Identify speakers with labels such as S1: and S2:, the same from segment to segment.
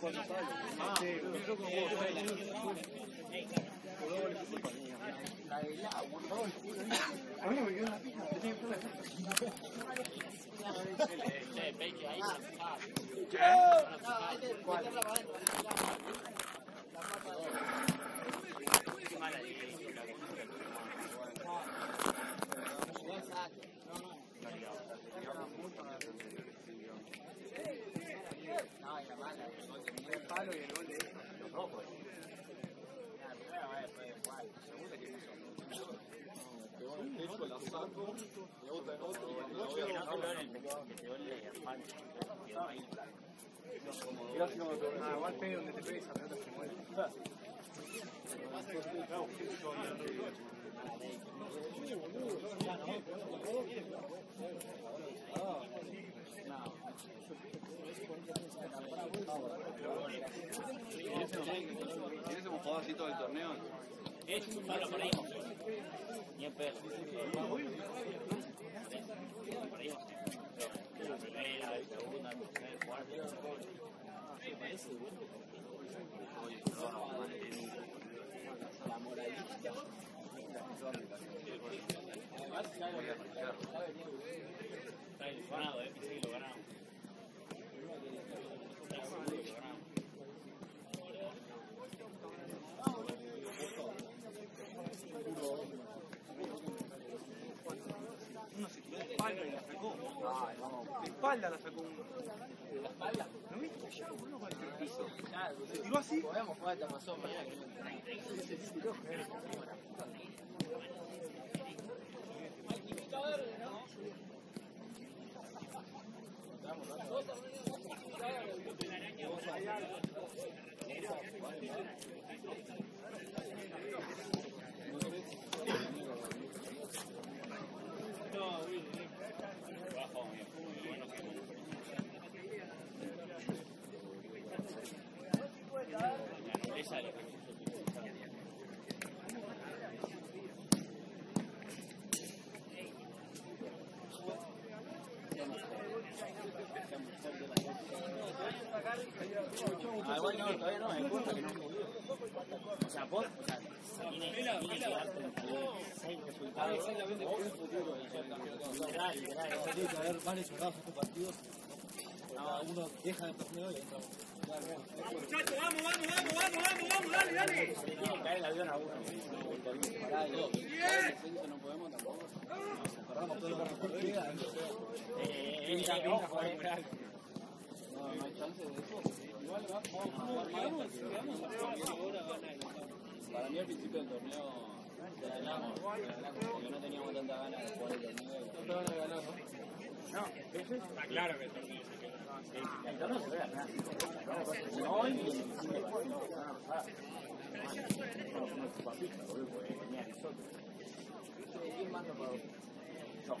S1: cuando sale. No se muere.
S2: ¿Tienes un jugador así todo el torneo?
S3: Es un palo por ahí. Ni en pedo. Por ahí. La primera, la segunda, la tercera, la cuarta. Sí, parece bueno. La moralista. Está ilusionado, eh. Que lo ganamos. Pensé que lo ganamos.
S1: Uno se tiró de espalda y la sacó. De espalda la sacó uno.
S3: ¿La espalda?
S1: ¿No viste allá, boludo, con el piso? Se tiró así.
S3: Podemos jugar pasó No, todavía no, me gusta que no O sea, vos, o sea, tiene, tiene que darte seis resultados. Exactamente, un futuro. Literal, literal.
S4: Tiene que haber varios jugados estos partidos. Uno deja el torneo y entra.
S5: Muchachos, vamos, vamos, vamos, vamos, vamos, vamos, dale, dale.
S3: Se le tiene que caer el avión a uno. Pará, y dos.
S2: No podemos tampoco.
S4: Cerramos todo lo que mejor queda.
S3: Eh, eh, eh, ojo, eh.
S2: Para mí al principio del torneo ganamos, porque no teníamos tanta ganas de jugar el torneo. No te van a ganar, ¿no?
S3: Está claro que el torneo. El torneo se ve ganar. No.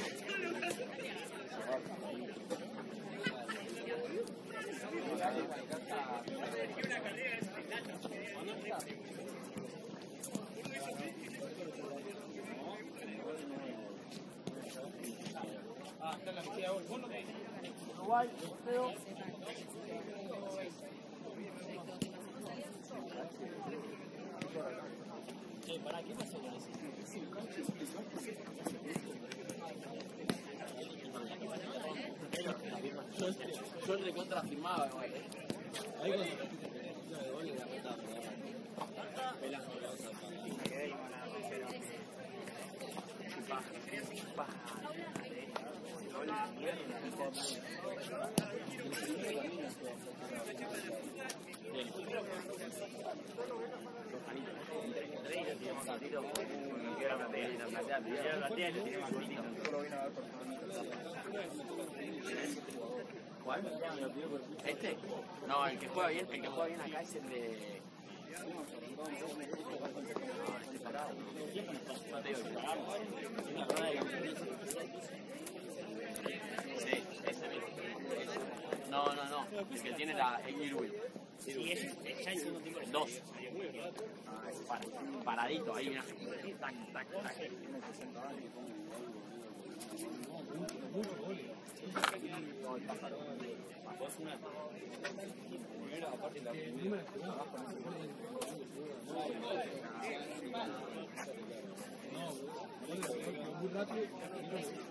S4: Uruguay.
S3: Yo recontra firmaba. ¿Cuál? ¿Este? No, el que juega bien, el que juega bien acá es el de Sí, ese mismo. No, no, no. El que tiene la.
S6: Sí, ese, ya el segundo tiempo.
S3: El 2. Para- paradito, ahí, mira. Tac, tac, tac.
S7: muy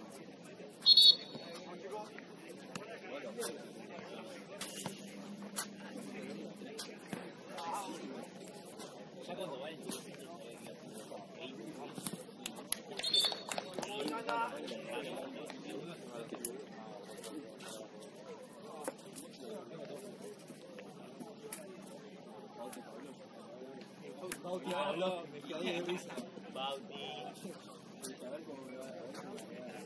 S7: Bauti de risa.
S8: Me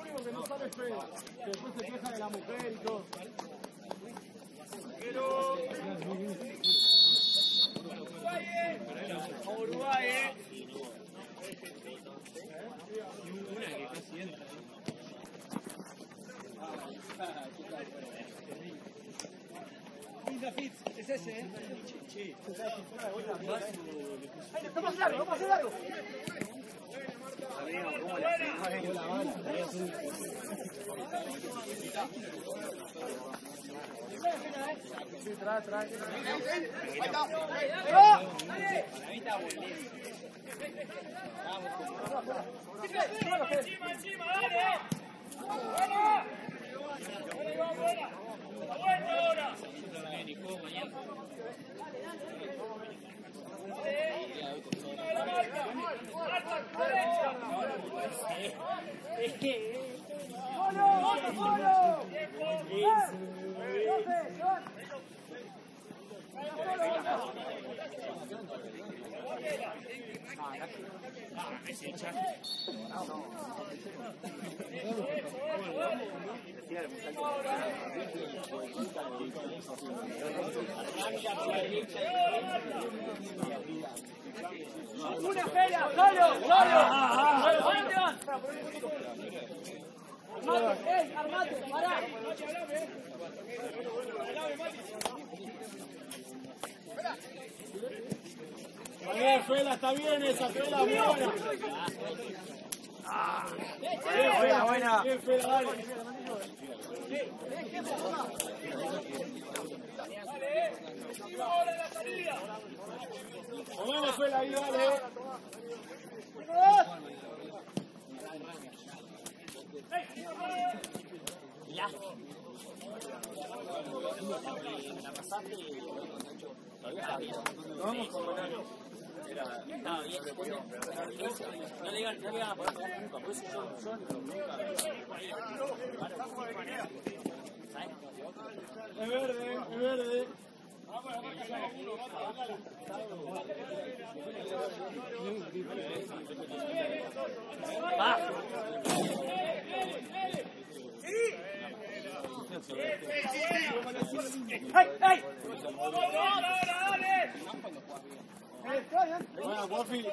S7: único que no sabe es Fede, que después se queja de la mujer y todo.
S8: Uruguay, eh.
S7: Es ese, ¿eh?
S8: Amigo, ¿cómo la hacemos, eh?
S7: La bala,
S1: Encima, encima, dale. ¡Vamos! ¡Dale, vamos, buena! ¡La vuelta ahora! Encima de la marca. Marca, derecha. ¡Solo, solo!
S8: Una esfera, solo, solo. ¿Dónde van? Armate, ey, armate, pará.
S7: Bien, Fela, está bien esa, Fela, muy buena.
S8: Buena, buena.
S7: Bien, Fela. Vamos.
S3: No.
S7: Es verde, es verde. Bueno, Wolfi.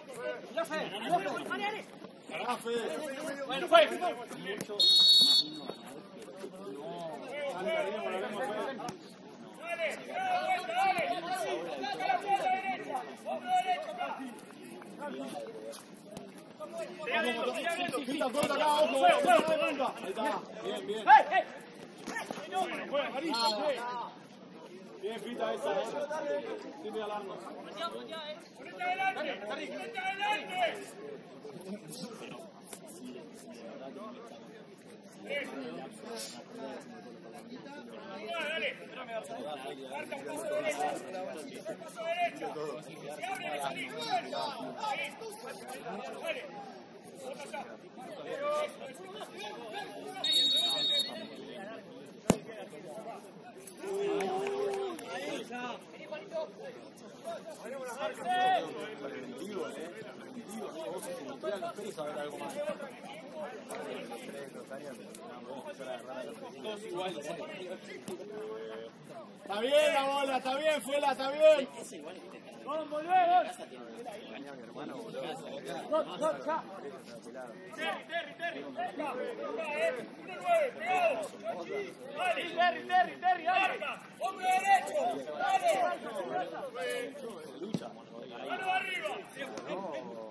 S8: Bueno, fue.
S7: Bien, bien. ¡Eh, eh! ¡Eh! ¡Eh! Bien, Fita, esa, eh. Sin regalarnos.
S8: ¡Ponete adelante! ¡Ponete adelante! Valentino, eh? Vamos allá,
S7: Está bien la bola, está bien, Fuela, está bien.
S8: Terry, Terry, Terry, eh, Terry, Terry, Terry, hombre derecho, dale, mano arriba.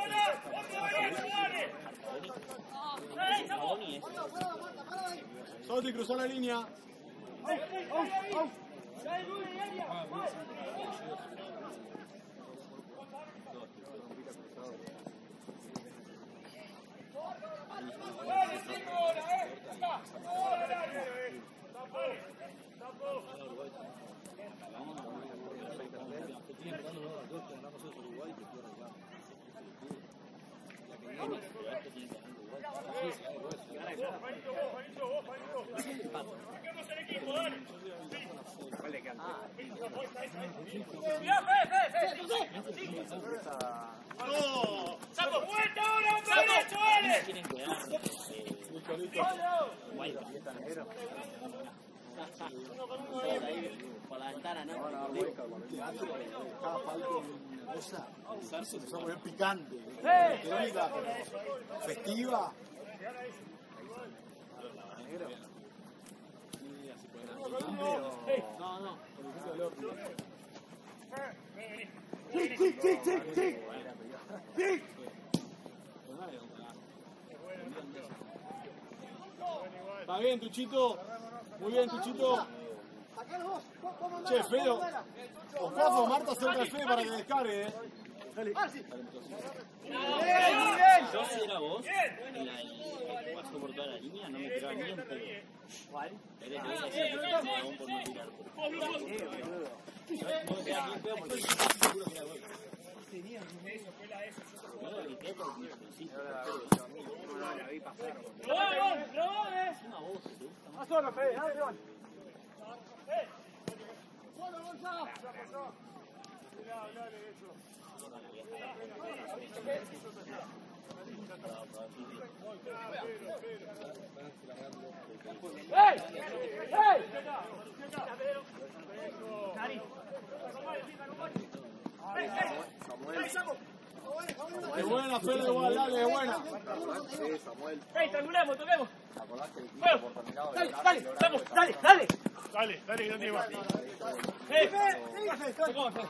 S7: Soti cruzó la línea.
S8: ¡Dale, cinco horas, eh!
S3: Por la ventana, ¿no?
S7: Picante. Electrónica, festiva.
S3: No, no.
S7: Está bien, Tuchito. Muy bien, Tuchito. Che, Feo. Ocaso, Marta cerca de Fede para que descargue, eh.
S3: Yo si era vos, y la, y pasó por toda la línea, no me tiraba ni un pedo. ¿Cuál? Eres de esa cagón por no tirar. No pedo porque seguro que era gol. No lo grité porque necesito.
S8: ¡Probá, probá!
S3: Una voz, ¿te gusta más?
S8: ¡Ey! ¡Ey!
S7: Es buena, Fede, igual, dale, buena.
S8: ¡Ey, triangulemos, toquemos! Dale, dale. Dale, dale. ¡Ey! Tocamos, eh.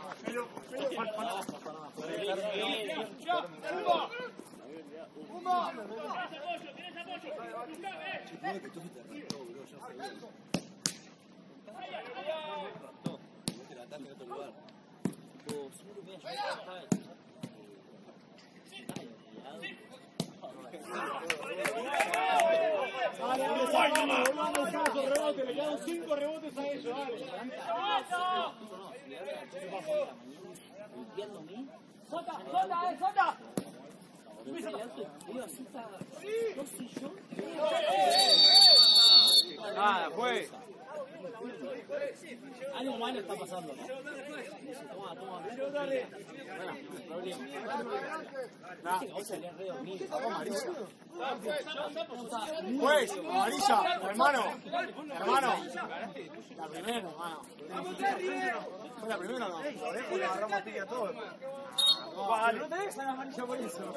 S8: Eh.
S3: Vos, seguro que voy a llegar a
S7: Dale, dale, sacamos, volvamos a esos rebotes. Le quedan cinco rebotes a ellos, dale.
S8: ¡Sota, sota, eh, sota!
S1: Nada, fue.
S3: Algo malo está pasando, toma, toma. Bueno, problema. Re.
S7: Pues, amarilla, hermano. Hermano. La primera, hermano. ¿Fue la primera no?
S1: Le agarramos a ti y a todos.
S7: No te dejan amarilla por eso.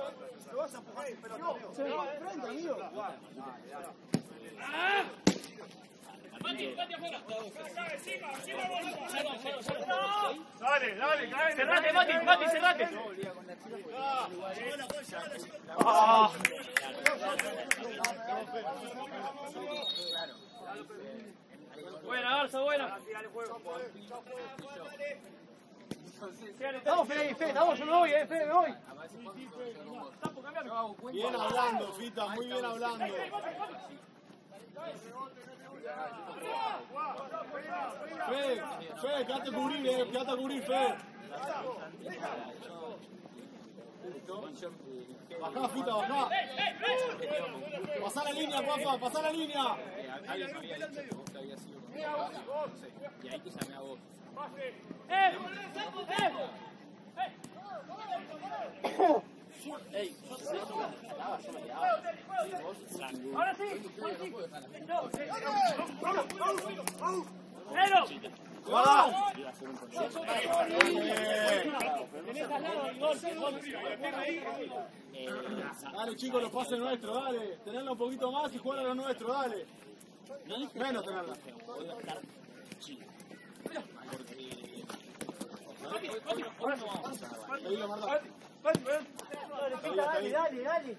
S8: Dale, dale, cae. Cerrate, Mati, Mati, cerrate. Buena, Garza, buena.
S1: Vamos, Fede, Fede, vamos, yo me voy, eh, Fede, me voy.
S7: Bien hablando, Fita, muy bien hablando. Fe, Fe, quédate cubrir, eh, quédate a cubrir, Fe. Bajá, Fita, bajá. Pasá la línea, Rafa, pasá la línea.
S9: Y ahí te llamé.
S8: ¡Eh! ¡Eh! Ahora sí, ahora sí.
S7: Dale, chicos, los pases nuestros, dale. Tenerla un poquito más y jugar a los nuestros, dale. Menos tenerla.
S1: Dale, dale, dale.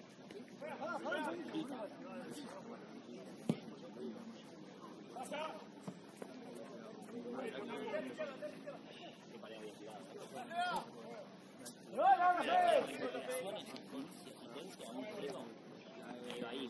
S9: Pero ahí,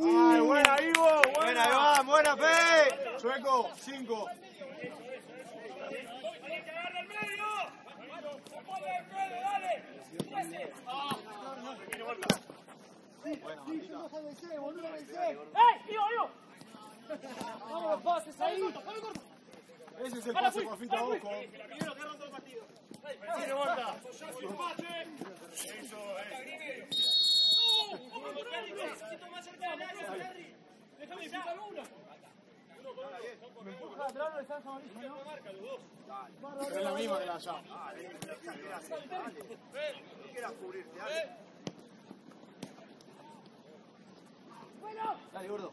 S7: Ay, buena, Ivo,
S1: Buena, Iván, buena, Fe.
S7: Sueco, cinco.
S8: ¡Eh! ¡Ivo, Ivo! ¡Vamos, los pases ahí!
S7: Ese es el pase por Fita Ojo.
S8: ¡Tiene una!
S7: Es la misma que la allá.
S1: Dale, gordo.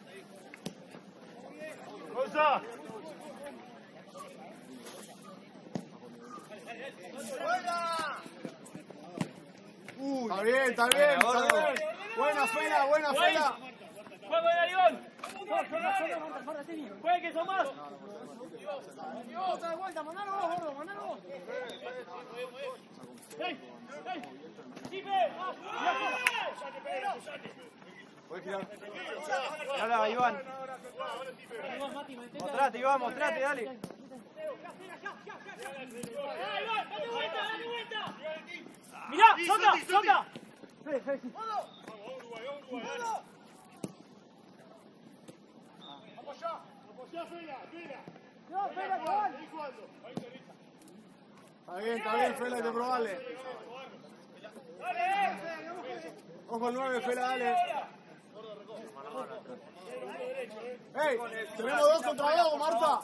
S8: ¡Cosa!
S7: Está bien, está bien, está bien. Buena fela, buena fela.
S8: ¡Juego de! ¡Juegue que son más!
S1: Otra vuelta, mandalo vos, gordo, mandalo vos.
S8: ¡Ey! ¡Ey! ¡Sí, Pedro!
S7: Puedes girar.
S1: Iván. Mostrate, Iván, mostrate, dale.
S8: ¡Dale vuelta, dale vuelta! ¡Mirá! ¡Sota! ¡Sota!
S7: Está bien, está bien, Fela, hay que probarle. Ojo al 9, Fela, dale. ¡Ey! Tenemos dos contra dos, Marta.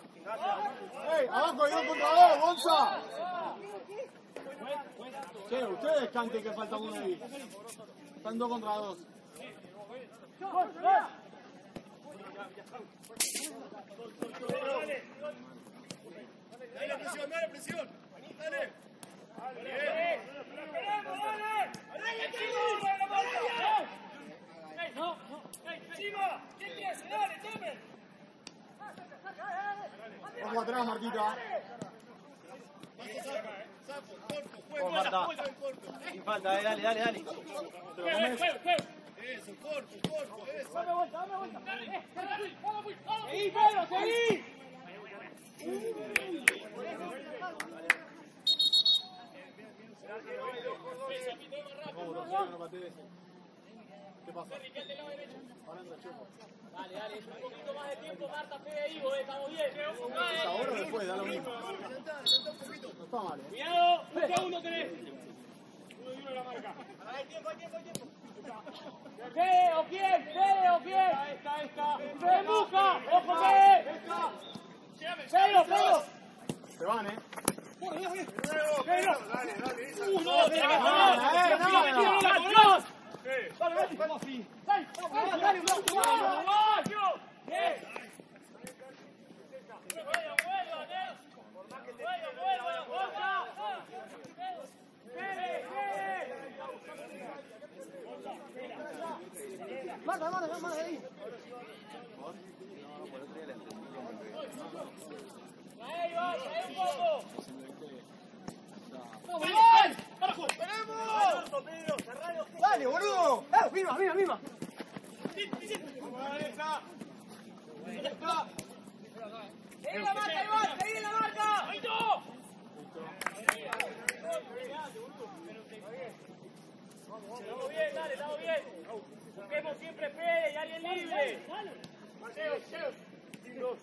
S7: ¡Ey! Abajo dos contra dos, Gonza. Che, ustedes canten que falta uno ahí. Están dos contra dos.
S1: Dale presión, dale presión. Dale.
S7: Ojo atrás, Martita.
S3: Oh, Marta. Sin falta, eh, dale, dale, dale.
S1: Eso, corto, corto, eso.
S8: ¡Seguí, Pedro, seguí!
S7: Vamos, Rocío, no patees. ¿Qué pasa? Ahora entra Checo.
S8: Dale, dale, es un poquito más de tiempo, Marta, Fede ahí, vos, estamos bien.
S7: ¿Es ahora o después? Da lo mismo. No está mal, ¿eh?
S8: Cuidado, un segundo tenés. Fede, o quién, Fede, o quién. Esta, esta. Fede Muca, ojo, Fede. Pedro, Pedro.
S7: Se van, ¿eh?
S8: Pedro.
S1: Dale, dale.
S8: Uno, tres,
S7: eh.
S8: Dale, dale, vamos ahí. Ahí va, ahí un poco.
S7: ¡Dale, boludo!
S8: ¡Eh, misma, misma, misma! ¡Seguí la marca, Iván! ¡Seguí la marca! ¡Ahí! Estamos bien, dale, estamos bien. Busquemos siempre y alguien libre. Mateo, Mateo.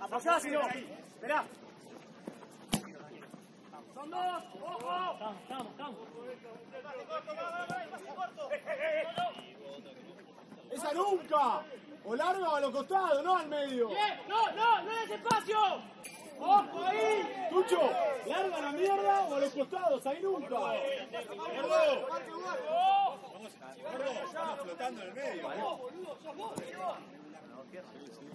S8: Apasá, si no. Esperá. Son dos. ¡Ojo! Estamos, estamos, estamos.
S7: ¡Esa nunca! O larga o a los costados, no al medio.
S8: Bien, no, no, no es espacio. ¡Ojo ahí!
S7: Tucho, larga la mierda o a los costados, ahí nunca.
S1: Estamos flotando en el medio. Corre.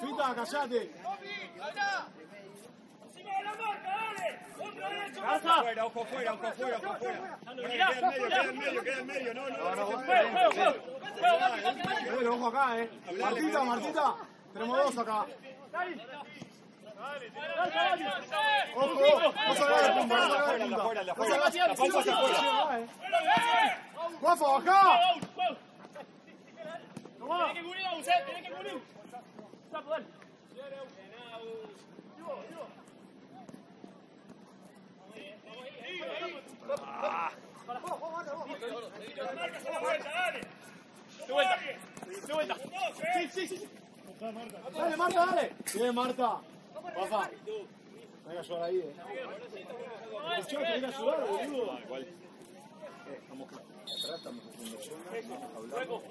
S7: Fita, callate.
S1: Fuera, ojo fuera, ojo fuera, ojo fuera. Queda en medio, queda en medio.
S7: Martita, Martita. Tenemos acá. Ojo, no salgas de punta.
S8: Dale,
S7: Marta, dale. Bien, Marta. Rafa. Venga a ayudar ahí, eh. Escuchá, tenés que ayudar, boludo.
S8: Hueco,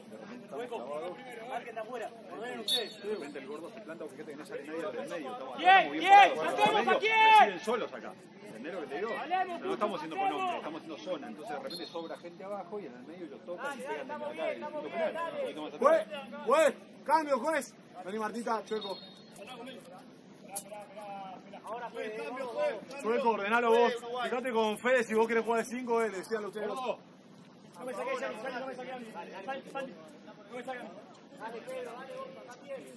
S8: hueco. Marquen de afuera. Ordenen ustedes.
S10: De repente el gordo se planta, fíjate que no sale nadie del medio. Estamos,
S8: bien, a quién.
S10: Siguen solos acá. ¿Entendés lo que te digo?
S8: Hablemos,
S10: No estamos haciendo con hombres, estamos haciendo zona. Entonces de repente sobra gente abajo y en el medio los tocan y pegan
S8: estamos bien, estamos bien, dale.
S7: Juez, juez, cambio, juez. Vení, Martita, chueco.
S8: Ahora, Fede,
S1: Cambio,
S8: vamos,
S1: juez.
S8: vamos.
S7: Chueco, ordenalo vos. Fíjate con Fede si vos querés jugar de 5, eh, decíalo ustedes.
S8: No me Yanni, no me saques a sal. No me mí. Dale, Pedro, dale, vos, acá tienes.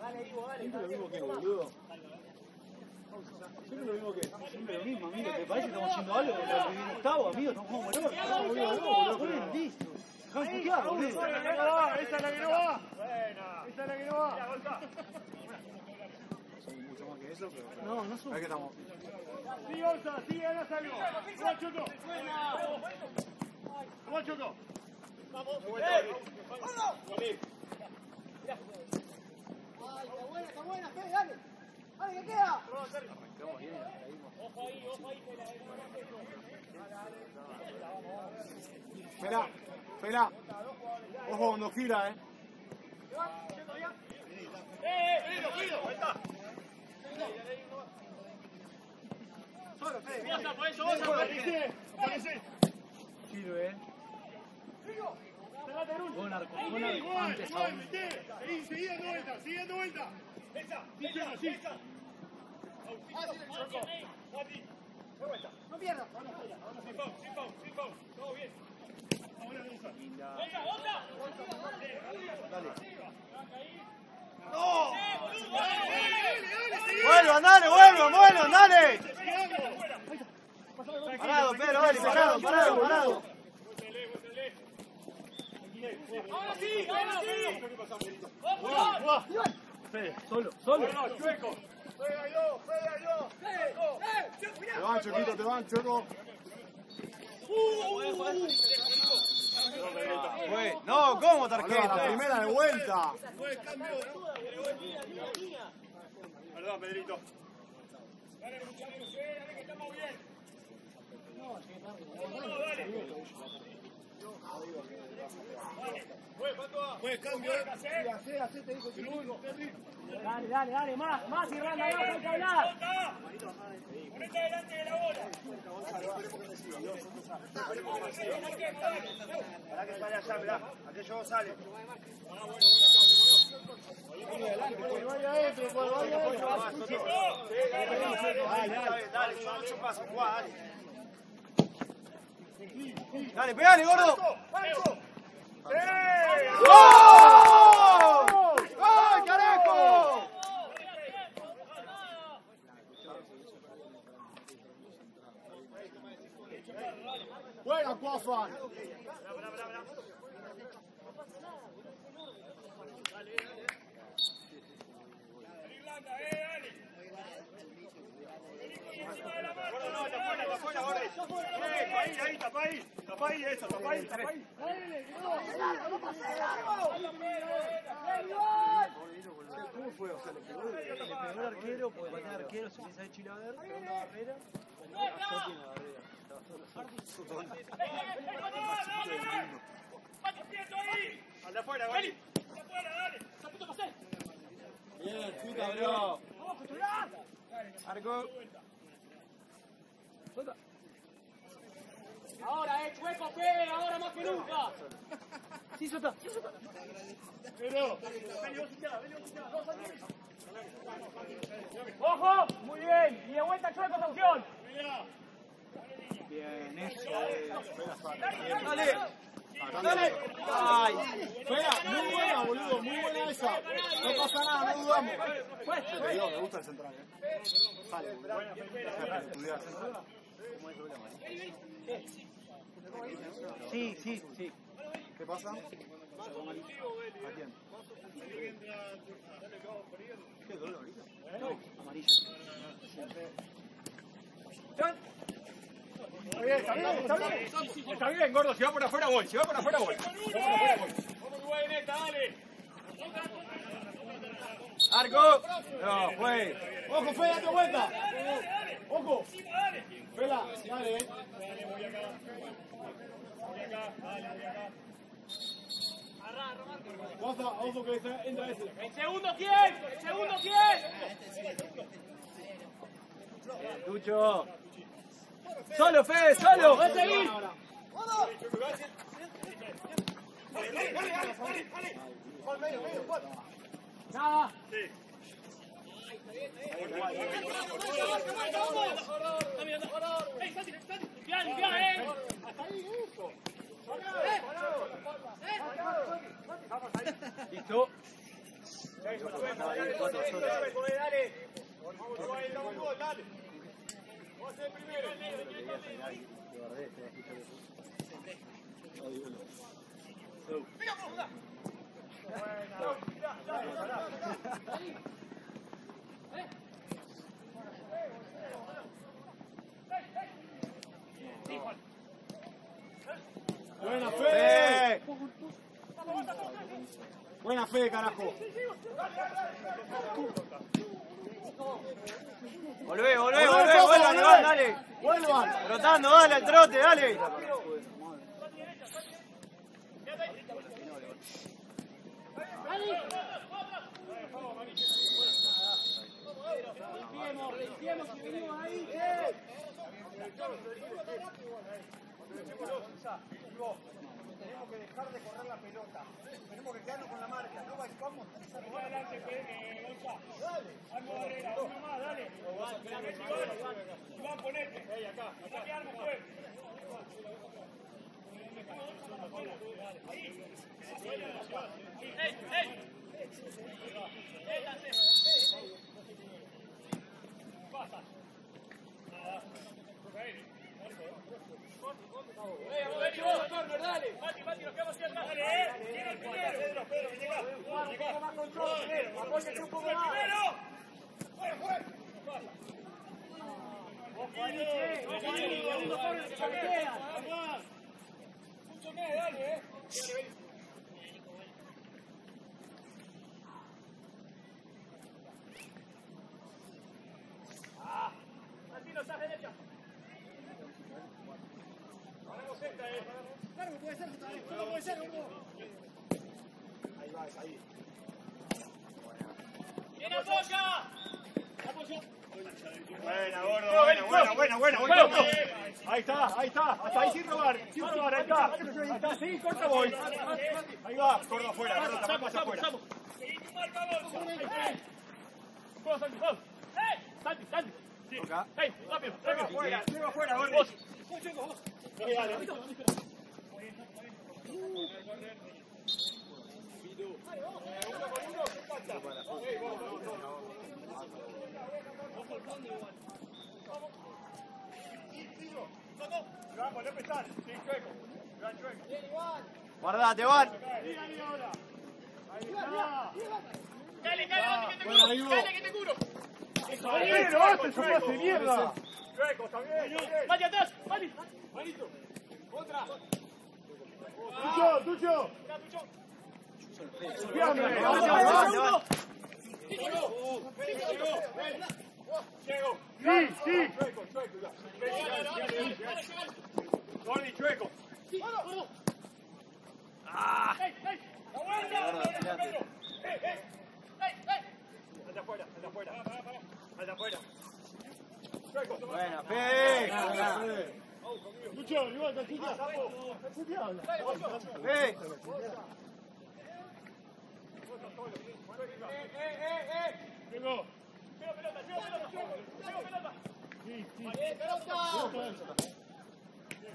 S8: Dale, Ivo, dale.
S7: Siempre lo mismo que boludo. Siempre lo mismo que.
S3: Siempre lo mismo, amigo. ¿Te parece que estamos haciendo algo? En octavo, amigo, estamos valor. Estamos jugando valor, boludo. Listo. Dejá de putear, boludo.
S1: Esa es la que no va, esa es la que no va. Esa es la que no va.
S7: Somos mucho más que eso, pero.
S3: No, no somos.
S7: Ahí que estamos.
S1: Sí, Gonza, sí, ganas algo. Vamos, Choco. Vamos, Choco.
S3: Espera, espera. Ojo cuando gira, eh. Giro, eh. Buen arco, buen arco. Antes aún.
S1: Seguí, seguí dando vuelta, sigue dando vuelta. Esa, esa, esa.
S11: No pierdas.
S1: Sin foul, sin foul, sin foul. Todo bien. Ahora vamos a.
S3: Vuelvan, dale, vuelvan, vuelvan, dale. Parado, Pedro, dale, parado, parado, parado.
S1: Ahora sí, ahora sí.
S3: Fede, solo, solo.
S1: Chueco. Pega yo, pega yo.
S3: Te van, Choquito, te van. Fue. No, ¿cómo tarjeta? Primera de vuelta.
S1: Perdón, Pedrito. Dale, muchachos, dale que estamos bien. Dale,
S8: dale, dale, más, más, Irlanda, no hay que hablar.
S1: Ponete delante de la bola.
S3: Para que sale allá, mirá. Aquello sale. Dale, dale, dale, jugá, dale. Dale, pegale, gordo. ¡Gol! ¡Gol, carajo! Buena, Cuafa.
S1: Irlanda, eh, dale.
S3: No, no, está fuera, está fuera, gordo.
S1: Eh, Tapa ahí, eso, ahí, tapa ahí.
S3: ¿Cómo fue? O sea, le pegó, el arquero, porque patea el arquero, se empieza a Chilaver, pegó una barrera, tiene la barrera.
S1: Afuera, Gali.
S3: Bien, puta, bro. Arco.
S8: Ahora, eh, chueco, Fede, ahora más que nunca.
S3: Sí, sota, sí, sota.
S1: Pero,
S8: ¡Ojo! Muy bien. Y de vuelta chueco esa opción.
S3: Bien, eso es. Dale. Dale. Ay. Espera, muy buena, boludo, muy buena esa. No pasa nada, no dudamos. Te digo, me gusta el central, eh. Sale, boludo. Estudiar central. Sí, sí, sí. ¿Qué pasa? ¿A quién? ¿Qué dolor? Amarillo.
S1: Está bien, está bien, está bien. Está bien, gordo. Si va por afuera, voy. Si va por afuera, voy. Vamos, neta, dale.
S3: Arco. No, fue. Ojo, fue, date vuelta. Ojo. Vela, dale. eh. Ojo, ojo que entra ese.
S8: ¿El segundo quién? ¿El segundo quién?
S3: Lucho. Solo, Fede, solo.
S8: Va a seguir. Nada. Limpiá, eh.
S3: Listo. Buena, Fede.
S7: Buena fe, carajo.
S3: Volvé, volvé, volvé, vuelvan, Iván, dale.
S7: Vuelvan.
S3: Trotando, dale al trote, dale.
S7: Tenemos que dejar de correr la pelota. Tenemos que quedarnos con la marca. No vamos
S8: Adelante, uno más, dale. Acá. Acá quedamos fuerte.
S7: Ahí va, ahí.
S8: ¡Viene apoya!
S1: Buena, gordo, buena, buena, buena, buena, buena. Ahí está, ahí está, hasta ahí sin robar, sin robar, ahí está. Ahí está, sí, corta voy. Ahí va, gordo afuera, gordo, tapa hacia afuera.
S8: Seguí tu marca, Gonza. Vamos, Santi, vamos. ¡Eh! Santi, Santi. Sí. ¡Ey, rápido,
S1: Lleva
S8: rápido!
S1: afuera, lleva afuera, gordo.
S8: Vos. Dale, dale.
S1: Vamos, no empezar. Sí, chueco. Gran chueco.
S3: Guardate, Van.
S8: Dale, dale, Mati, que te
S7: ahí
S8: curo. Dale, que te curo.
S1: Pero este es un pase de mierda. Chueco, está bien, está bien.
S8: Mati, atrás.
S1: Tucho, tucho. Tucho, igual,
S8: lleva pelota, lleva pelota.
S3: Buena,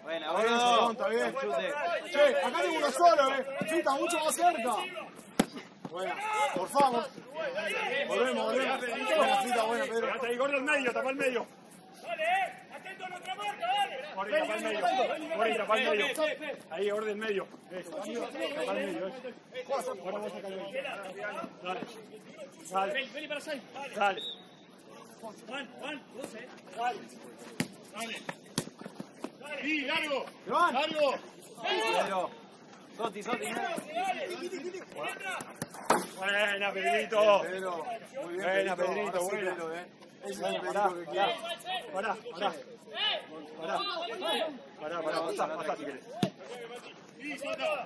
S7: Bien,
S3: gordo.
S7: Simón, está bien. Che, acá tengo uno solo, eh. Está mucho más cerca. Buena, por favor. Volvemos, volvemos. Buena, cita, buena, Pedro.
S1: Ahí, gordo, al medio, tapa el medio.
S8: Dale, eh. Atento a nuestra marca, dale.
S1: Tapa el medio. Gordi, tapa el medio. Ahí, gordo, el medio. El medio, eso. Ahora vamos a sacar el medio. Dale. Dale.
S8: Ven, ven para allá.
S1: Dale.
S8: Juan, Juan, vos, eh.
S1: Dale. Sí, largo. Largo.
S3: Pedro. Soti, Soti.
S1: Buena, Pedrito.
S7: Pedro, muy bien.
S1: Buena,
S7: Pedrito.
S1: Buena.
S7: Ese es el
S1: pará,
S7: que
S1: pará.
S7: quiero.
S1: Pará, pará. Pará. Pará, pará, pasá, pasá si querés.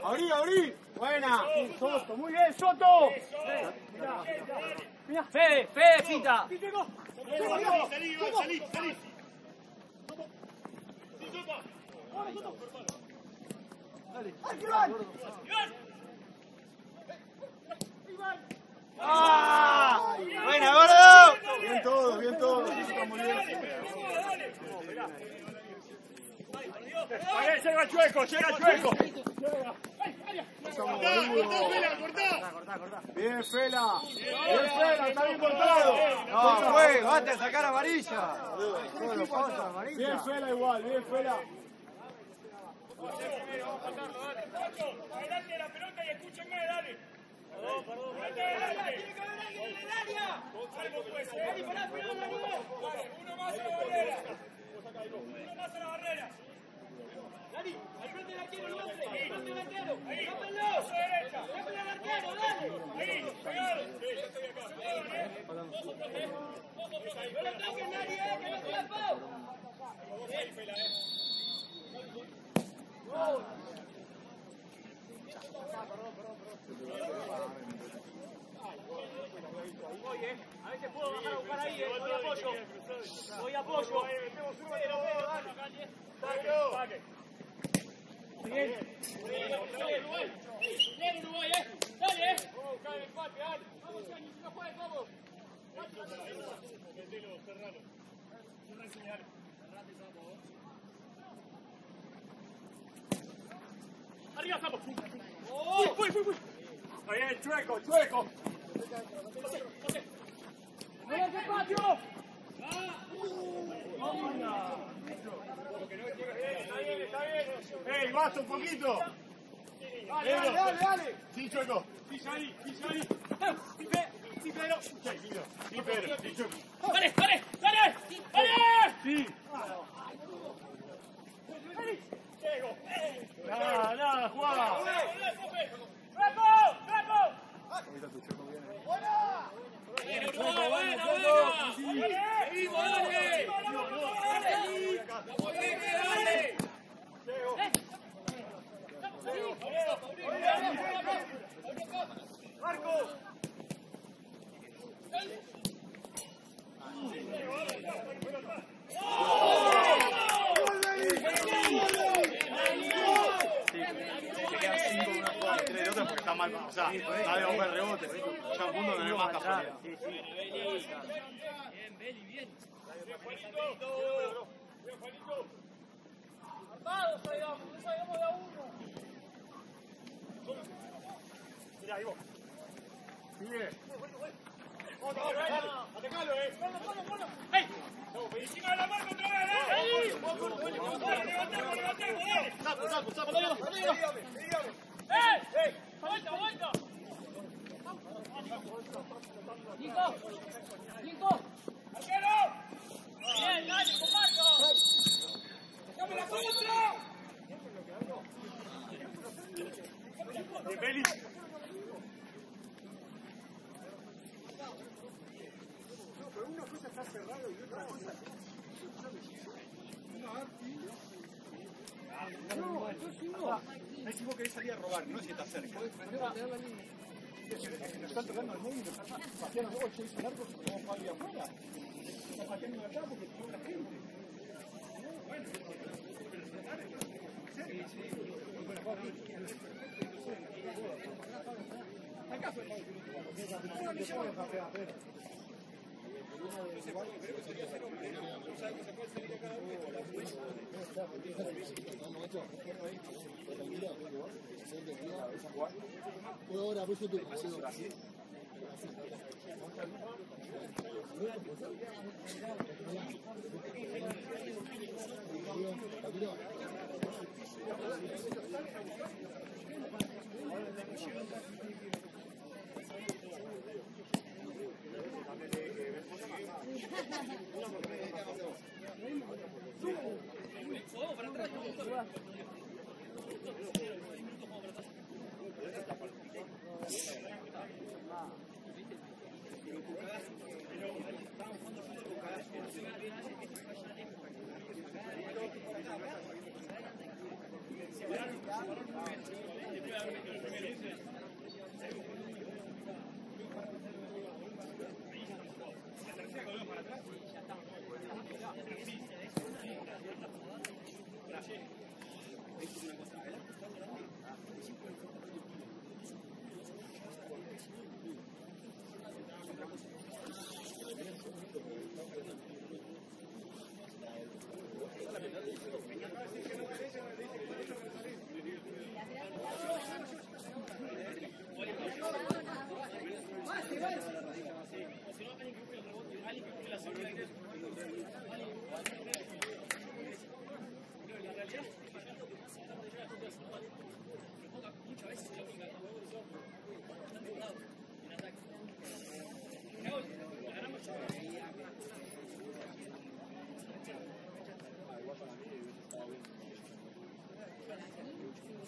S7: Abrí, abrí. Buena.
S1: Soto, muy bien, Soto.
S3: Fe, fe, cita.
S1: Salí, salí, salí.
S3: ¡Ah! Buena, gordo.
S7: Bien todo, bien todo. Está muy bien.
S1: Ahí llega Chueco, llega Chueco.
S7: Estamos
S1: Cortá,
S7: boludos.
S1: cortá, cortá.
S7: Bien, Fela. Bien, Fela. Está bien cortado.
S3: No, fue, bate a sacar amarilla. Solo falta amarilla.
S7: Bien, Fela igual. Bien, Fela.
S8: Adelante la pelota y escúchenme, dale. Perdón, perdón. ¡Tiene que haber alguien en el área! Uno más la barrera. Uno más a la barrera. Dani, al frente del arquero, al frente del arquero, al arquero! Ahí, Oye, a ver si puedo bajar a buscar ahí, eh. Voy a pollo. Voy a pollo. Dale. Dale, dale. ¡Fui, fui, fui!
S1: Está bien, chueco, chueco.
S8: ¡Vamos, espacio!
S1: Está bien, está bien. ¡Ey, basta un poquito!
S12: Dale, dale, dale, dale.
S1: Sí, chueco.
S8: Ahí, pisa ahí. Sí, Pe- sí.
S1: Sí, Guido. Sí, Pedro. Sí, chueco.
S8: ¡Dale, dale, dale! ¡Dale!
S1: Sí. Nada, nada, jugada.
S8: ¡Bravo! ¡Bravo! ¡Bien, Uruguay! ¡Buena, buena! ¡Seguimos, dale! ¡Vamos, Peque, dale!
S1: Marco. Se quedan cinco de una de otra porque está mal. O sea, está de el rebote. Ya un punto tener más casualidad.
S8: ¡Vamos, salgamos! ¡No salgamos de a uno!
S1: Mira, ahí vos. Sigue.
S8: ¡Atacalo, eh! ¡Ey!
S13: Encima de la mano otra vez. Dale, levantemos, levantemos, dale.
S1: Saco, saco, saco. Dale, dale. You go.
S12: Nos están tocando el medio y nos están pateando ocho y sin arcos y como Fabi afuera. Está pateando de acá porque tiene una gente. Acá fue
S14: ahora, por
S7: eso te Thank you. Gracias.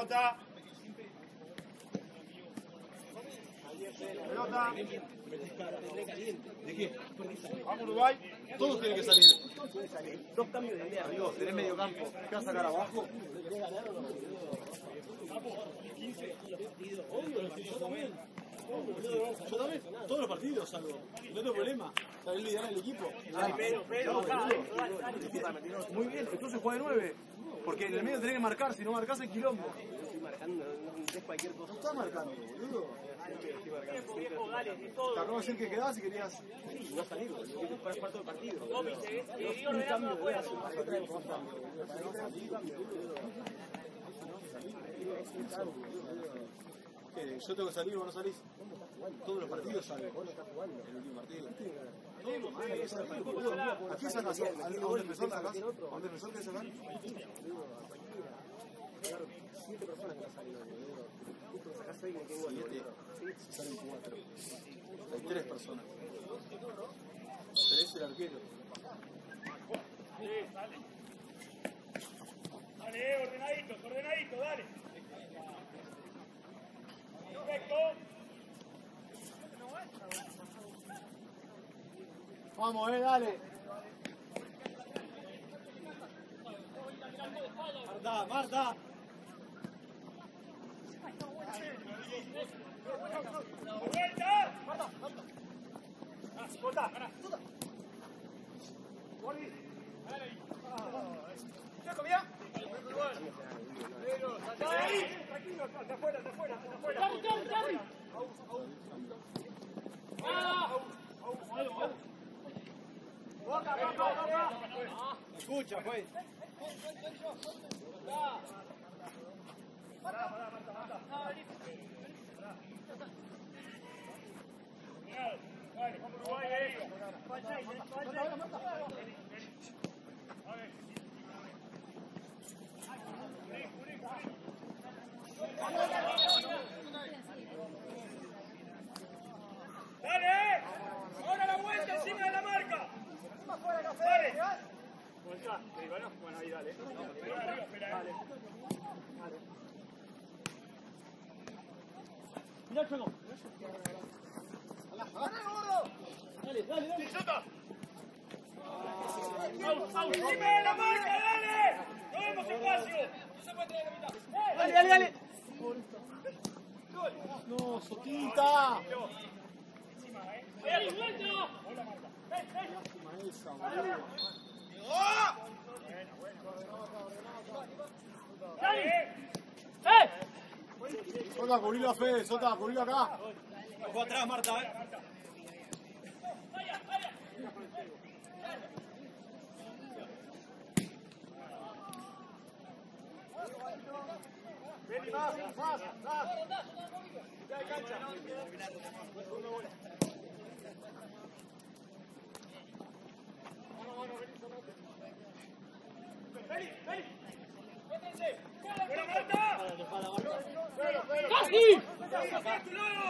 S7: Pelota. Pelota.
S14: Vamos Uruguay.
S7: Todos tienen que salir. Dos cambios de idea, amigo. Tenés medio campo. ¿Qué vas a sacar abajo? Yo también, todos los partidos salgo. No tengo problema. Saber liderar el equipo.
S1: Pero, pero,
S7: Muy bien, entonces juega de nueve. Porque en el medio tenés que marcar, si no marcás el quilombo. No está marcando, boludo.
S1: viejo, dale, es todo.
S7: Te acabo de decir que quedás y querías.
S1: Tommy, seguí seguí ordenando afuera.
S7: ¿Qué? ¿Yo tengo que salir o vos no salís? Todos los partidos salen. El último partido. Todos, ¿A quién sacás? ¿A un defensor sacás? ¿A un defensor que sacás? Siete. Si salen cuatro. Hay tres personas. Tres el arquero.
S8: Dale, ordenadito, ordenadito, dale.
S7: Vamos, eh, dale. Marta, Marta.
S8: Vuelta. Afuera, de
S7: Escucha, pues.
S8: Dale, vamos Uruguay, eh. Vuelta, te digo, ¿no? Bueno, ahí dale. Dale.
S1: Mirá el juego.
S8: ¡Encima de la marca, dale! ¡No vemos espacio!
S1: Dale, dale, dale.
S7: No, Sotita.
S1: Ahí, vuelta.
S7: Esa, boludo. Sota, cubrilo a Fede, Sota, cubrilo acá.
S14: Ojo atrás, Marta. eh.
S7: Más, más, más. Ya de cancha.
S8: ¡Buena Marta!
S1: ¡Casi!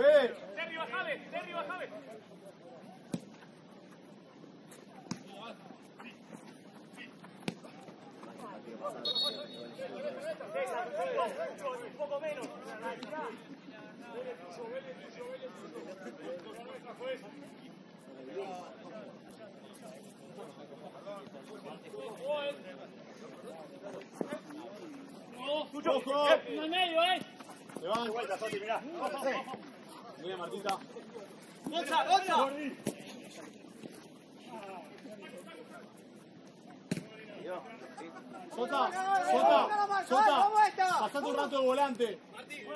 S8: Eh.
S15: Poco menos.
S7: Ojo.
S8: En el medio, ¿eh?
S7: Levanta.
S16: Vuelta, Soti, mirá.
S7: Mira, Martita.
S8: ¡Otra, otra!
S7: Sota, Sota, Sota. Pasate un rato de volante.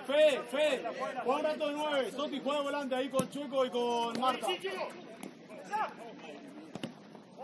S7: Fe, Fe. Juega un rato de nueve. Soti juega de volante ahí con Chueco y con Marta.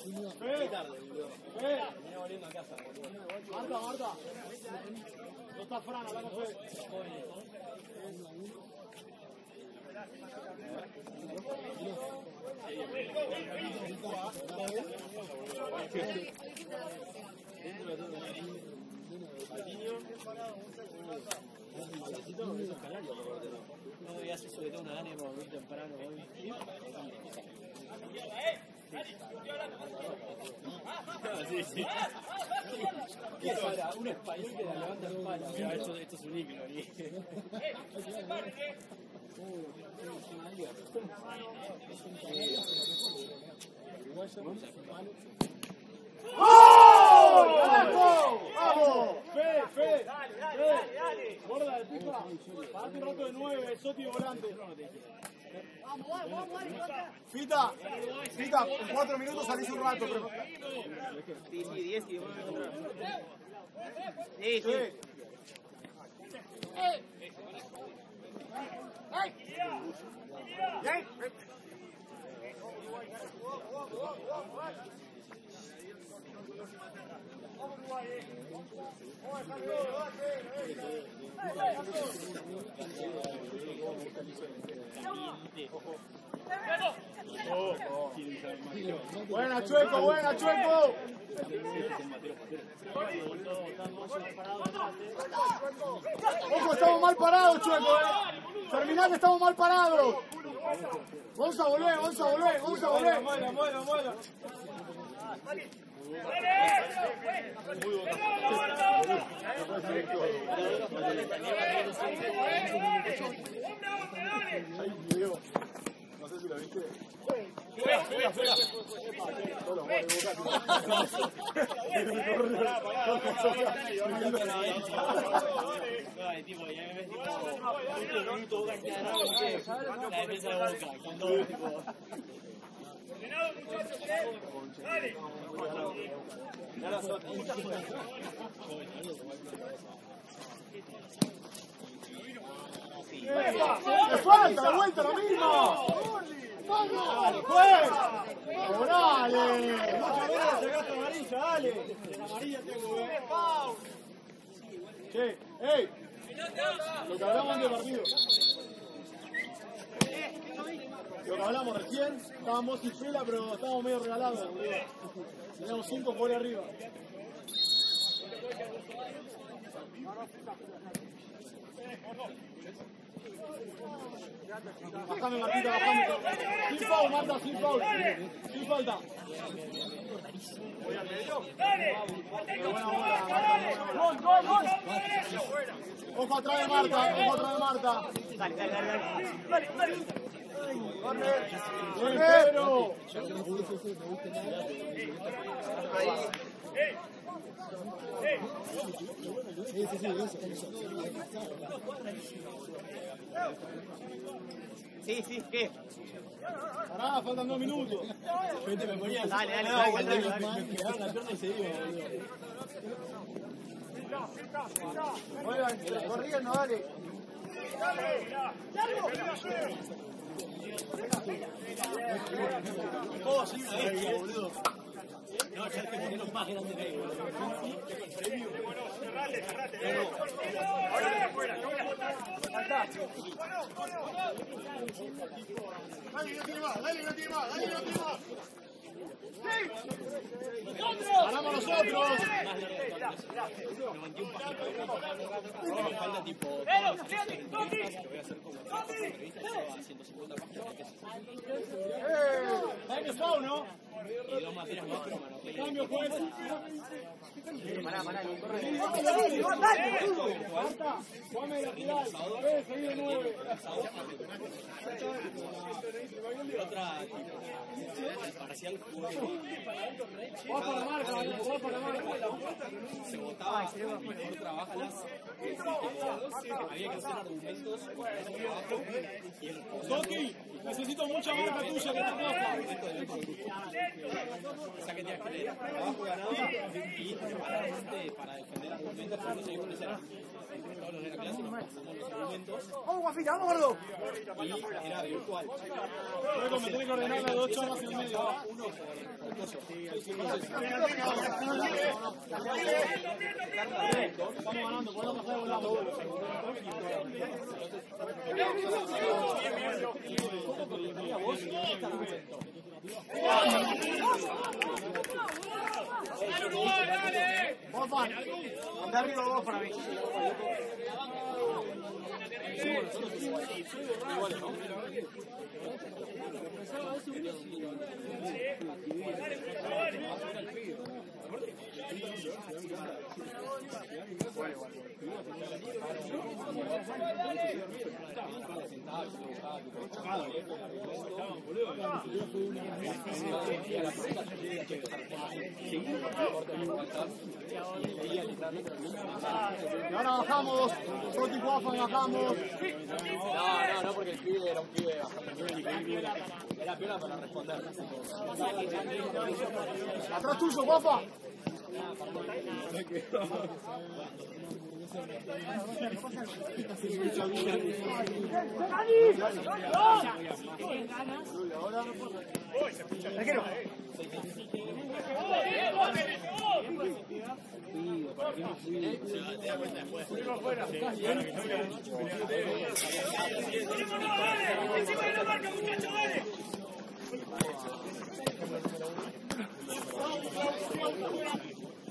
S7: Fe, Fe. Marta, Marta. No está Fran, con Fe.
S3: No, ya se sobre todo una ánimo muy temprano hoy. Sí, sí. ¿Qué para? Un español que la levanta la espalda. Mira, esto, es un ícono.
S7: ¡Vamos! ¡Vamos! Fe, Fe. Fe. Gorda de pipa. Parate un de nueve, Soti volante. Fita, Fita, en cuatro minutos salís un rato. Pero...
S3: Sí, sí, 10 y encontrar.
S7: Sí, sí. Buena, Chueco, buena, Chueco. Ojo, estamos mal parados, Chueco. Terminal estamos mal parados. Vamos a volver, vamos a volver, vamos a volver. No sé.
S3: Ay, tipo, boca, con todo tipo.
S7: ¡Le falta de vuelta lo mismo! ¡Dale, pues! ¡Dale! Muchas gracias, sacaste amarilla, dale. La amarilla tengo, eh. Che, ey. Lo que de partido. Lo que hablamos recién, estábamos en fila, pero estábamos medio regalados. Teníamos cinco por arriba. Bajame, Martita, bajame. Sin foul, Marta, sin foul. Sin falta. Buena bola, Marta. Ojo atrás de Marta, ojo atrás de Marta.
S3: Dale, dale, dale. dale.
S7: Bien, Pedro.
S3: Sí, sí, ¿qué?
S7: Pará, faltan dos minutos.
S3: Dale, dale, dale, dale, dale.
S7: Oigan, corriendo, dale.
S1: Así. No, ya que que boludo.
S8: Cerrate, cerrate. Afuera, no
S7: Dale, no tiene más, dale, no tiene más, dale, no. Ganamos nosotros.
S1: Falta tipo.
S3: ¡Pero, fíjate, Toki!
S1: Lo voy a hacer como una entrevista y lleva 150 páginas. que
S7: Cambio foul, ¿no?
S1: es- Y dos más,
S7: Cambio juez.
S3: Pará, pará, no corre.
S7: De nueve.
S1: Otra, parcial
S7: para marca, para marca.
S1: Se votaba mejor trabajo las. Había que hacer argumentos
S7: Toki, necesito mucha marca tuya que te
S1: sea que tenías que leer trabajo ganado y para defender argumentos. Por eso yo de
S3: ¡Vamos, Guafita, vamos, gordo!
S1: y
S7: me tenés que ordenar las dos horas y media.
S1: Por coso.
S7: Estamos ganando, vos
S3: para mí. Igual, ¿no?
S7: Y ahora bajamos. Toti Guafa, bajamos.
S1: No, no, no, porque el pibe era un pibe bastante Era piola para responder.
S7: Atrás tuyo, Guafa.
S8: Muchachos.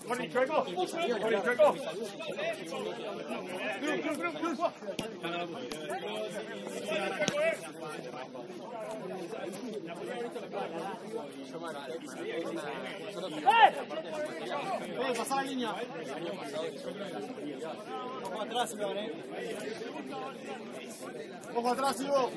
S17: Con el chueco. Con el chueco. Cruz, cruz, cruz, cruz.
S7: Ven, pasá la línea. Ojo atrás, Iván, eh. Ojo atrás, Ivo.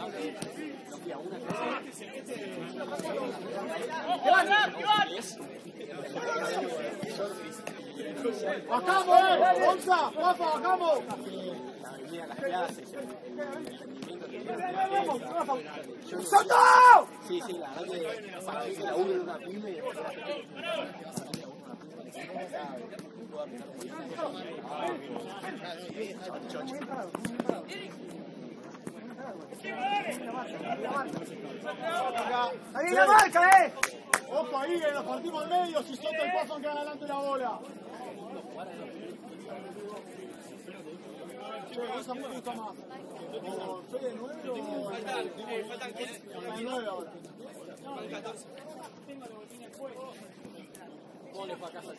S7: ¡Bajamos, eh! ¡Onza! ¡Guapa, bajamos!
S3: ¡Soto!
S1: Sí, sí, la verdad que para mí que la uno una pyme y después
S3: ¡Ahí la marca, eh!
S7: Ojo ahí, eh, nos partimos al medio. Si Soto y Guafan quedan adelante de la bola. Che, esa me gusta más. ¿O Fede 9 o Faltan, faltan 9 ahora. ¿Cómo le fue a casa el?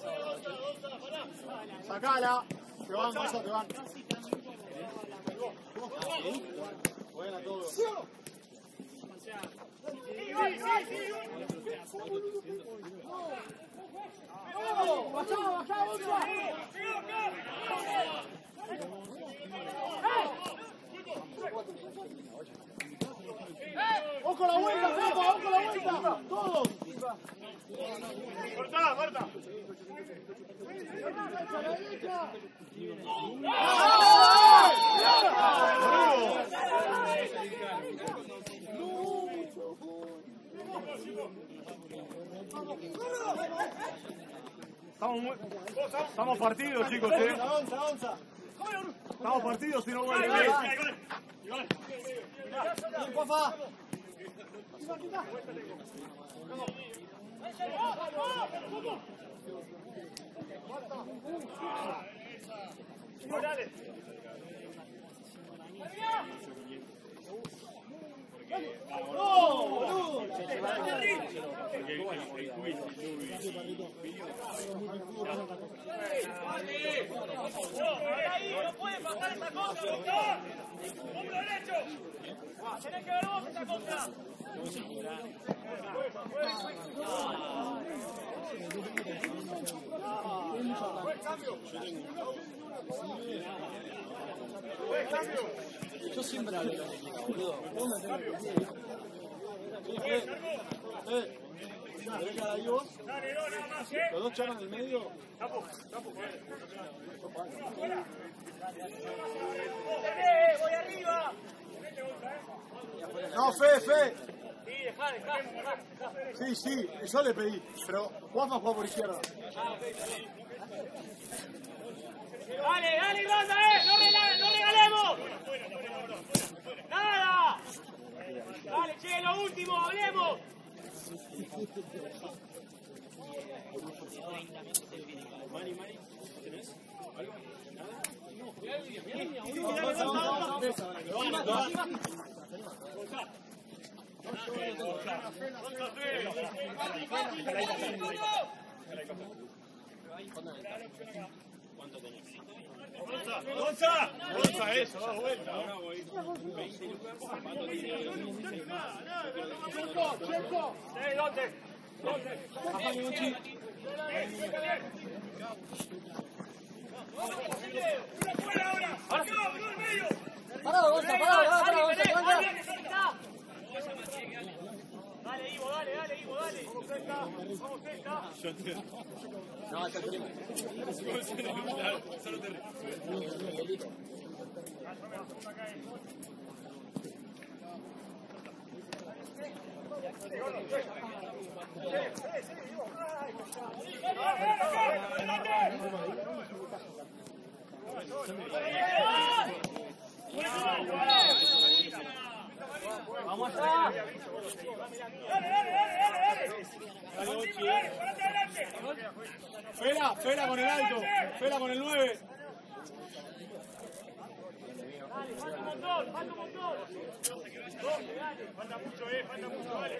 S7: Sacala. Te van, te van. Buena todos. ¡Ojo la vuelta! ¡Ojo la vuelta! ¡Todos!
S1: Cortá, Marta. Estamos, partidos, chicos, ¿eh? Estamos partidos si no vuelven.
S8: Tenés que ver vos esa cosa.
S7: Yo siempre hablo boludo.
S3: Más, ¿eh?
S7: Los dos charlan en el medio.
S8: ¡Eh, voy arriba!
S7: No, Fede, Fede.
S8: Sí.
S7: Sí, yo le pedí. Pero Juanma juega por izquierda.
S8: Dale, dale, ronda, eh. No, regale- no. Nada. Dale, che, lo último, hablemos.
S1: ¡Gonza! ¡Gonza, eso! ¡Da vuelta!
S8: Eh, ¿dónde?
S7: Parado, Gonza, parado, parado, parado, Gonza, tranca.
S8: dale, cerca. Dale, Ivo, dale, dale, Ivo, dale. Vamos cerca, vamos cerca.
S7: No, está el primo.
S8: Vamos allá.
S7: Fela, Fela con el alto. Fela con el 9.
S8: Dale, falta un montón, falta un montón. Dale.
S3: Falta mucho, eh, falta mucho, dale.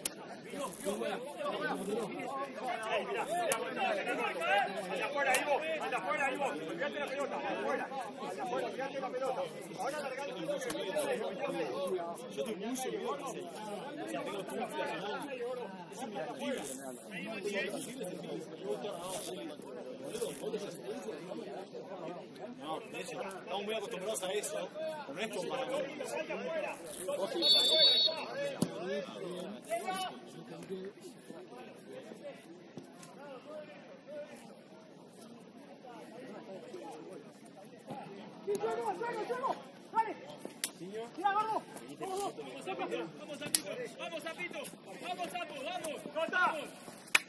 S3: Anda afuera, Ivo, anda afuera, Ivo. Fíjate la pelota, afuera. Anda afuera, fíjate la pelota. Ahora largando no, eso,
S7: estamos muy acostumbrados a eso. Con esto, para
S8: vamos. Vamos, vamos, vamos, vamos, vamos, vamos, vamos, vamos, vamos, vamos, vamos,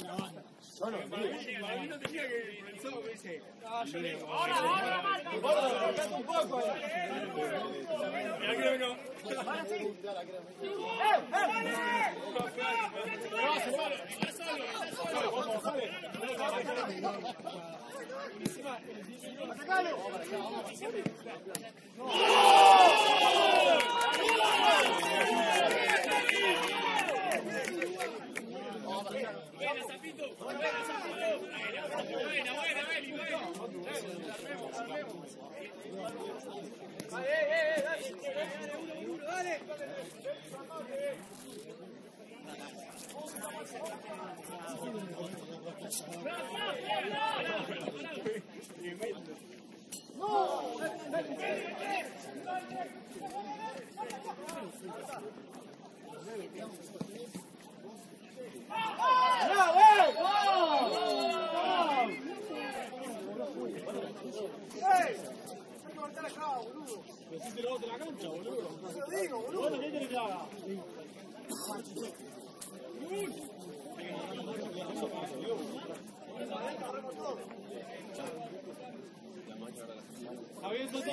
S1: No, no. Gordo, cortate un poco. eh.
S8: Buena, Zapito. Buena,
S1: eh.
S8: Dale. Mati,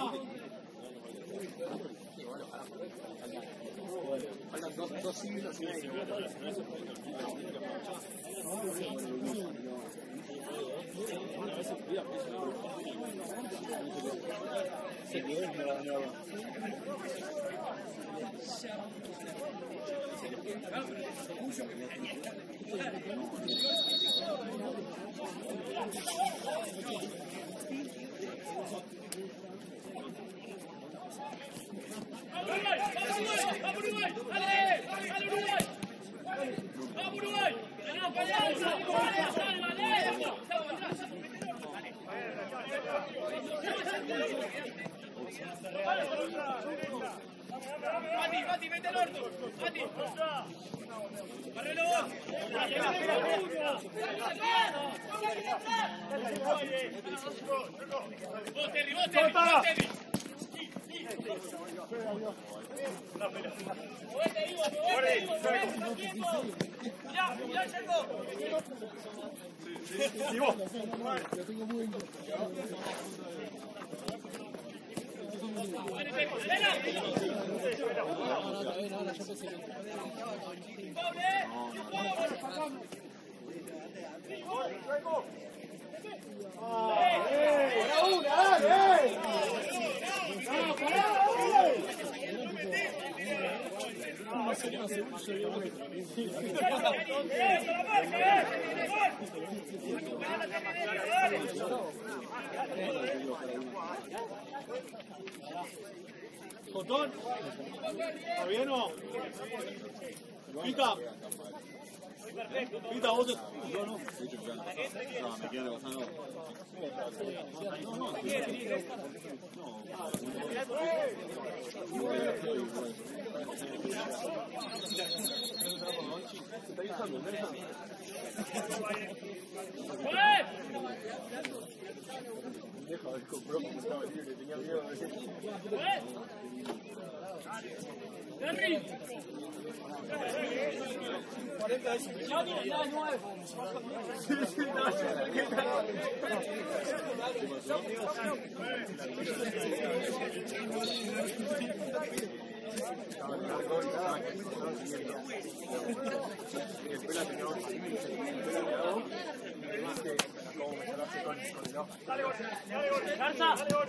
S8: Mati, vete al orto. Mati. Barrelo vos. Vos, Terry, vos, Terry. Mirá, mirá, Checo. Vale, Jotón, ¿está bien o?
S1: Pica. 2000 no no no me quedo
S8: o sea no no
S7: no está usando Deja el compró que estaba libre, tenía miedo
S8: de que... ¡Henry!
S7: Espérate, no. Espérate, no.
S18: Garza.
S7: Dale,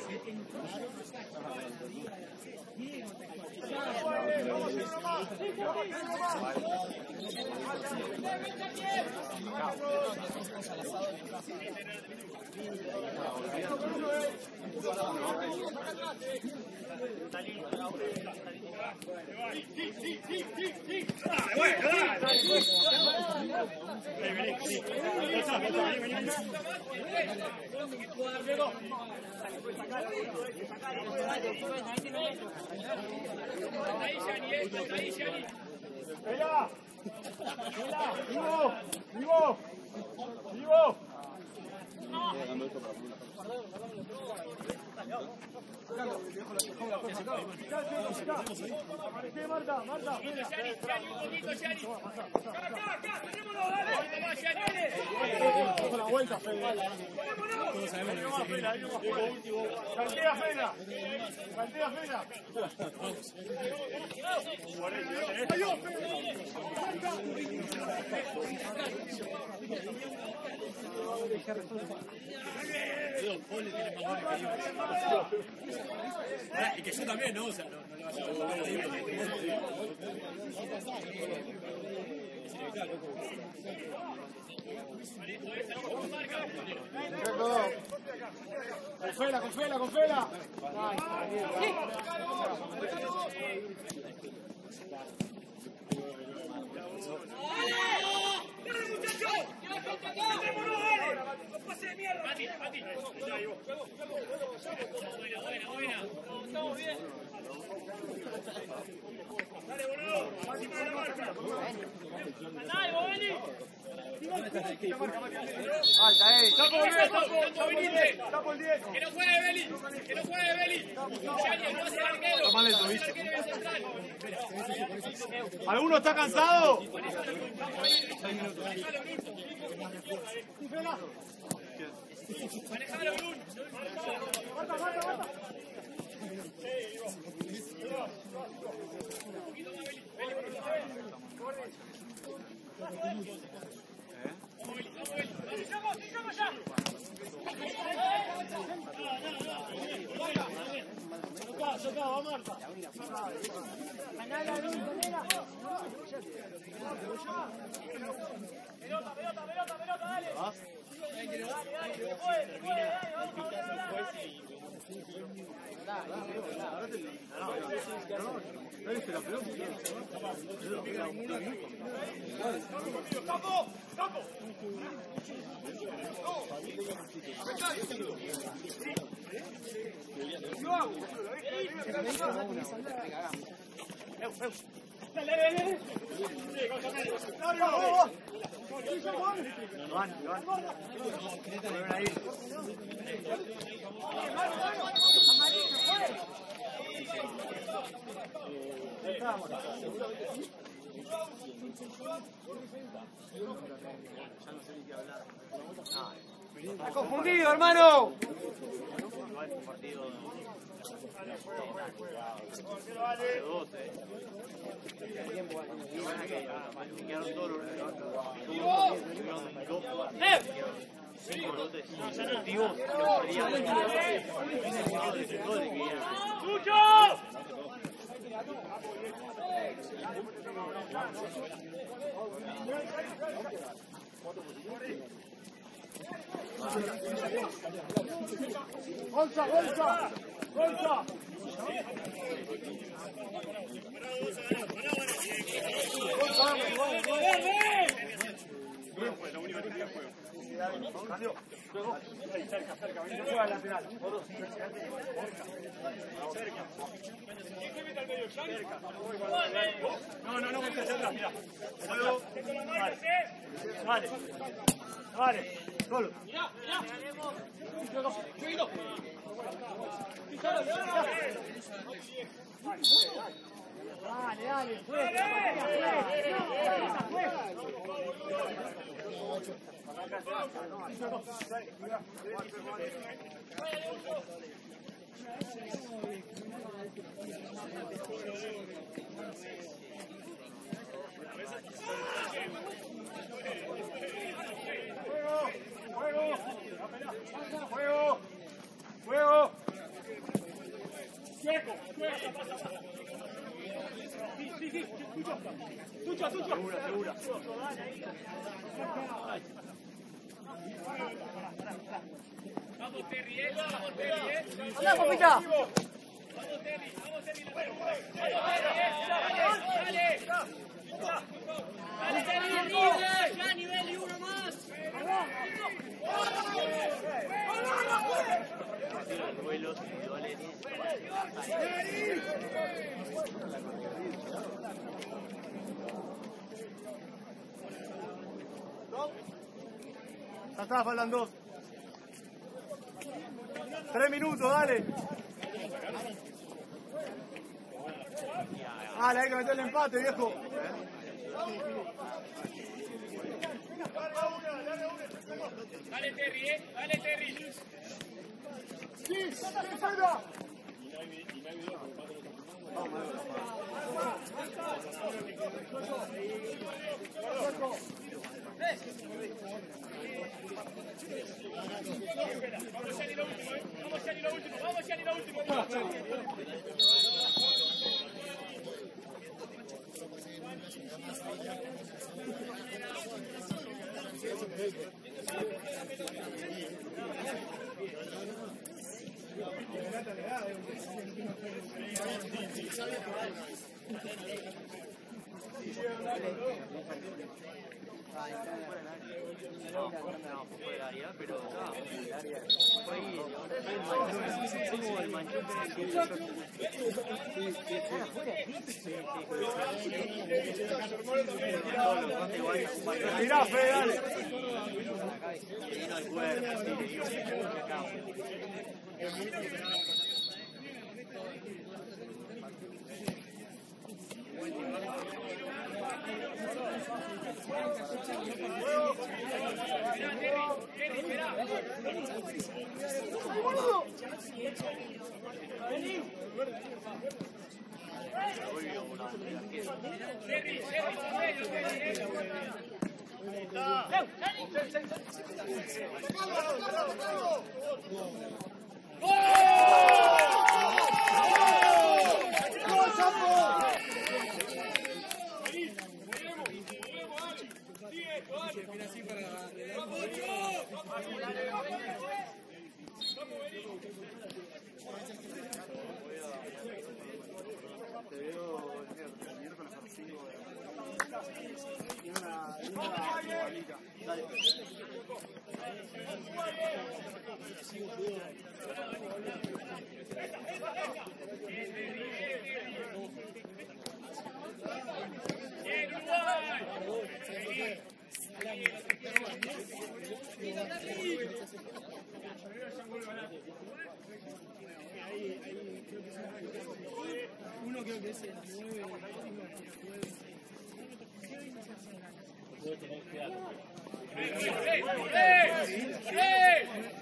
S7: bueno, dale. Vení, vení, vení. Pasa, pasa, vení, vení. Vela. Vela, vivo, vivo, vivo. Aparece Marta, Marta, mira. Con la vuelta, Fede. Ahí nomás, Fede, ahí nomás, Fede. Cantea, Fede.
S1: Y que yo también, ¿no? O sea, no, no le vaya a
S3: Confela, confela, confela.
S8: ¡Corre, muchachos! ¡Tenemos los goles! ¡No pase de mierda! ¡Mati, Mati! Buena, buena, buena. Estamos bien. Dale, boludo. Máxima de la marca. Andá, Bobeli.
S3: Alta, eh.
S7: Tapo el 10, tapo, el 10.
S8: Que no juegue Beli, que no juegue Beli. No hace arquero.
S3: Tomale el tobillo.
S8: Arquero y el central.
S3: ¿Alguno está cansado?
S8: Manejalo, Brun. Pelota, pelota, pelota, pelota, dale. Dale, dale, se puede, se puede, dale, vamos, vamos, vamos, dale.
S3: Amarillo, Está confundido, hermano.
S7: Bolsa, bolsa, bolsa. Bien, pues, lo único que tenía es juego. Cambio. Luego, ahí, cerca, cerca. Vení, no juega al lateral. Cerca. Cerca. No, no, hacia atrás, mira. Vale. Vale. Vale. Solo.
S3: Dale, fuerza, fuerza, fuerza.
S7: Juego, juego. Juego. Juego.
S19: Chueco, chueco. Sí, Tucho, tucho.
S7: Segura, segura.
S1: Vamos, Terry, eh. Vamos, Terry, eh. Vamos, Terry. Vamos, Terry. Vamos, Terry, eh. Dale, dale. Dale, Terry, uno más.
S7: Está, faltan dos. Tres minutos, dale. Dale, hay que meter el empate, viejo.
S1: Dale, Terry, eh. Dale, Terry.
S7: Sí, fuera.
S1: Grazie a tutti.
S3: No, no,
S7: Fede, dale.
S3: ¡Gol! Acá.
S20: Te veo el miércoles a las 5 de Tiene una, tiene una igualita. Dale.
S1: Uno
S8: creo que es el 9, Puede tener cuidado. ¡Eh! ¡Eh! ¡Eh!